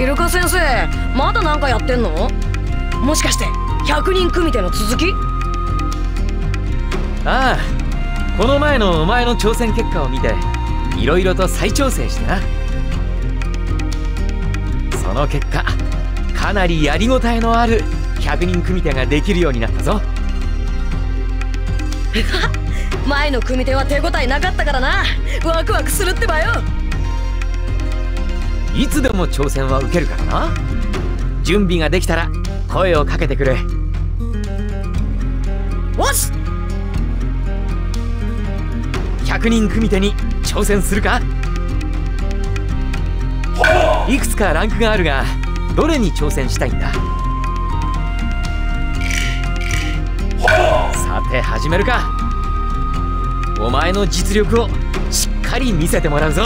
イルカ先生まだ何かやってんの？もしかして100人組手の続き？ああこの前のお前の挑戦結果を見ていろいろと再調整してな。その結果かなりやりごたえのある100人組手ができるようになったぞ。前の組手は手応えなかったからな。ワクワクするってばよいつでも挑戦は受けるからな。準備ができたら声をかけてくれ。よし！100人組手に挑戦するか？いくつかランクがあるがどれに挑戦したいんだ？さて始めるか。お前の実力をしっかり見せてもらうぞ。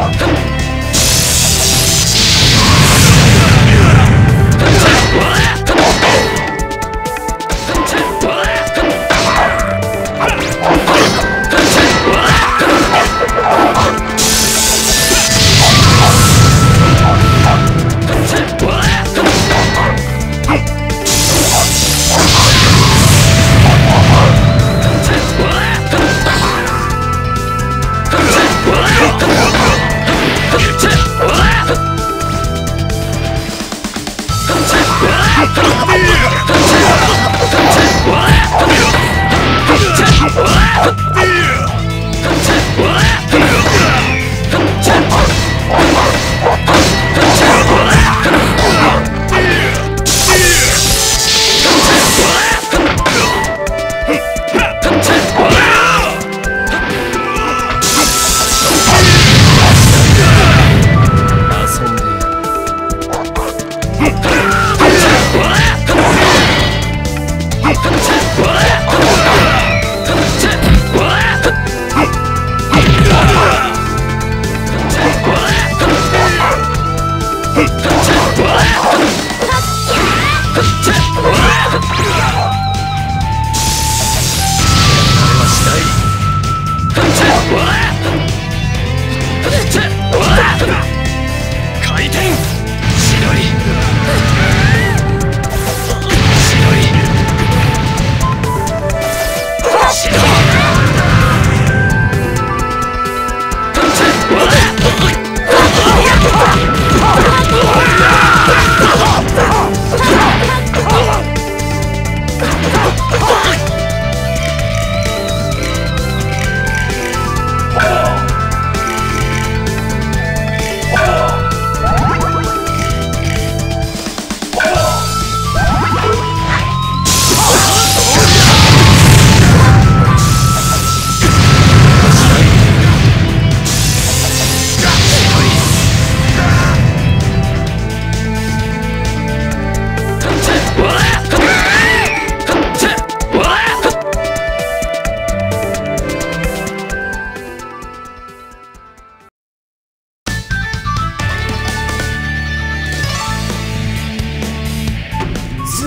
Come on! Yeah! Ah!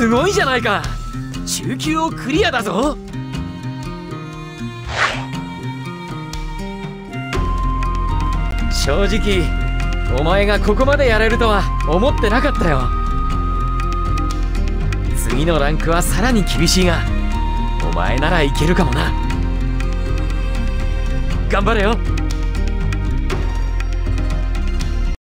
すごいじゃないか。中級をクリアだぞ。正直お前がここまでやれるとは思ってなかったよ。次のランクはさらに厳しいがお前ならいけるかもな。頑張れよ。